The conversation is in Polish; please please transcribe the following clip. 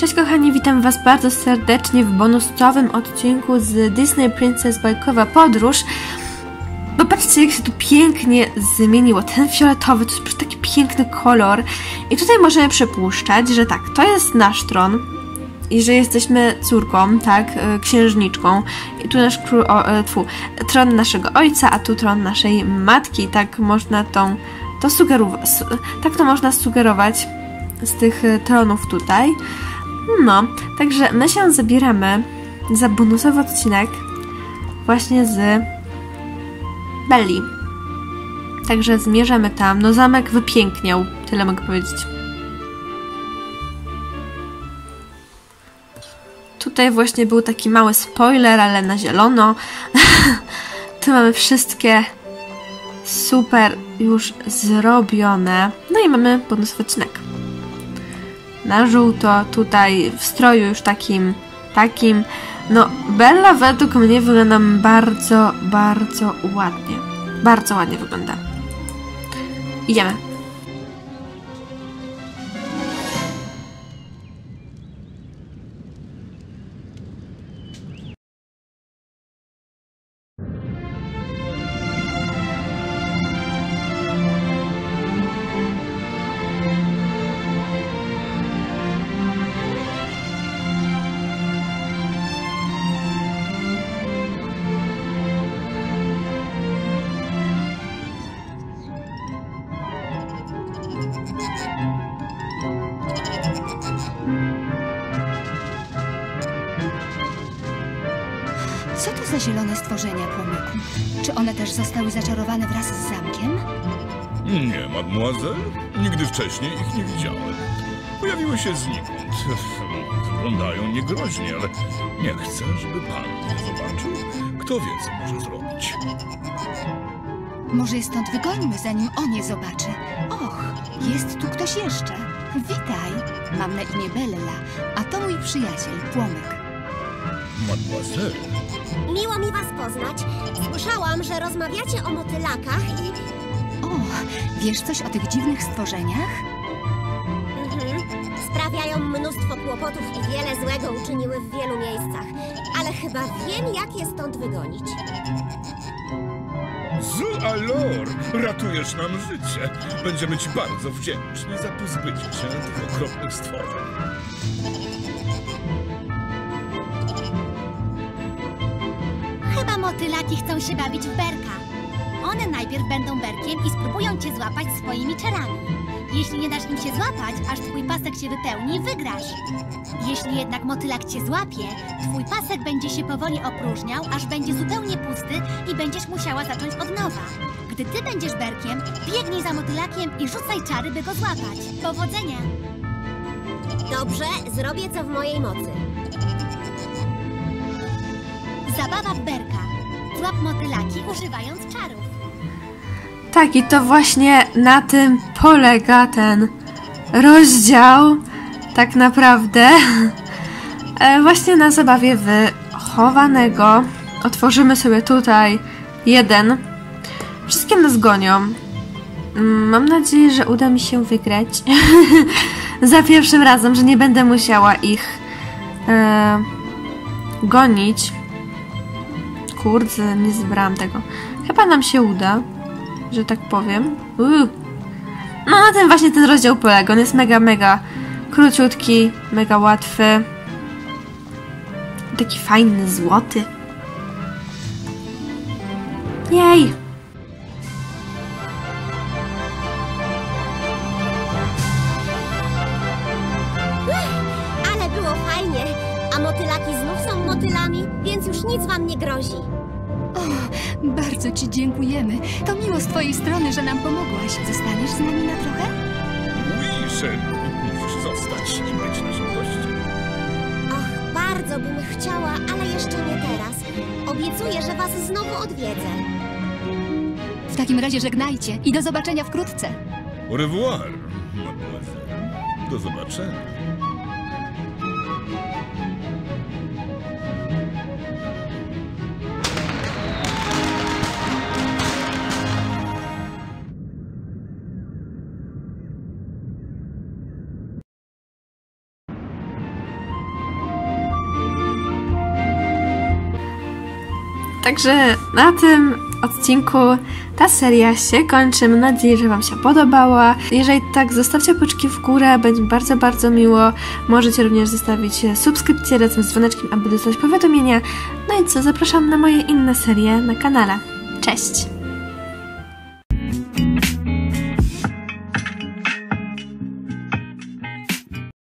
Cześć kochani, witam Was bardzo serdecznie w bonusowym odcinku z Disney Princess Bajkowa Podróż. Bo patrzcie, jak się tu pięknie zmieniło. Ten fioletowy to jest taki piękny kolor. I tutaj możemy przypuszczać, że tak, to jest nasz tron. I że jesteśmy córką, tak, e, księżniczką. I tu nasz król, o, e, tfu, tron naszego ojca, a tu tron naszej matki. Tak można tą, to sugerować, tak to można sugerować z tych e, tronów tutaj. No, także my się zabieramy za bonusowy odcinek właśnie z Belli. Także zmierzamy tam. No zamek wypiękniał, tyle mogę powiedzieć. Tutaj właśnie był taki mały spoiler, ale na zielono. tu mamy wszystkie super już zrobione. No i mamy bonusowy odcinek na żółto, tutaj w stroju już takim, takim. No, Bella według mnie wygląda bardzo, bardzo ładnie. Bardzo ładnie wygląda. Idziemy. Co to za zielone stworzenia, Płomyku? Czy one też zostały zaczarowane wraz z zamkiem? Nie, mademoiselle. Nigdy wcześniej ich nie widziałem. Pojawiły się znikąd. Wyglądają niegroźnie, ale nie chcę, żeby pan zobaczył. Kto wie, co może zrobić. Może je stąd wygońmy, zanim on je zobaczy. Och, jest tu ktoś jeszcze. Witaj. Mam na imię Bella, a to mój przyjaciel, Płomyk. Mademoiselle, Miło mi was poznać. Słyszałam, że rozmawiacie o motylakach i... O, wiesz coś o tych dziwnych stworzeniach? Mhm. Sprawiają mnóstwo kłopotów i wiele złego uczyniły w wielu miejscach. Ale chyba wiem, jak je stąd wygonić. Zu Alor, ratujesz nam życie. Będziemy ci bardzo wdzięczni za pozbycie się tych okropnych stworzeń. Motylaki chcą się bawić w berka. One najpierw będą berkiem i spróbują cię złapać swoimi czarami. Jeśli nie dasz im się złapać, aż twój pasek się wypełni, wygrasz. Jeśli jednak motylak cię złapie, twój pasek będzie się powoli opróżniał, aż będzie zupełnie pusty i będziesz musiała zacząć od nowa. Gdy ty będziesz berkiem, biegnij za motylakiem i rzucaj czary, by go złapać. Powodzenia! Dobrze, zrobię co w mojej mocy. Zabawa w berka. Złap motylaki używając czarów. Tak, i to właśnie na tym polega ten rozdział, tak naprawdę. E, właśnie na zabawie wychowanego. Otworzymy sobie tutaj jeden. Wszystkie nas gonią. Mm, Mam nadzieję, że uda mi się wygrać. Za pierwszym razem, że nie będę musiała ich e, gonić. Kurde, nie zebrałam tego. Chyba nam się uda że tak powiem. Uuu. No na tym właśnie ten rozdział polega. On jest mega, mega króciutki, mega łatwy. Taki fajny, złoty. Jej! Ale było fajnie. Motylaki znów są motylami, więc już nic wam nie grozi. O, bardzo ci dziękujemy. To miło z twojej strony, że nam pomogłaś. Zostaniesz z nami na trochę? Chérie. Musisz zostać i być naszym gościem. Och, bardzo bym chciała, ale jeszcze nie teraz. Obiecuję, że was znowu odwiedzę. W takim razie żegnajcie i do zobaczenia wkrótce. Au revoir, mademoiselle. Do zobaczenia. Także na tym odcinku ta seria się kończy. Mam nadzieję, że Wam się podobała. Jeżeli tak, zostawcie oczki w górę, będzie bardzo, bardzo miło. Możecie również zostawić subskrypcję razem z dzwoneczkiem, aby dostać powiadomienia. No i co, zapraszam na moje inne serie na kanale. Cześć!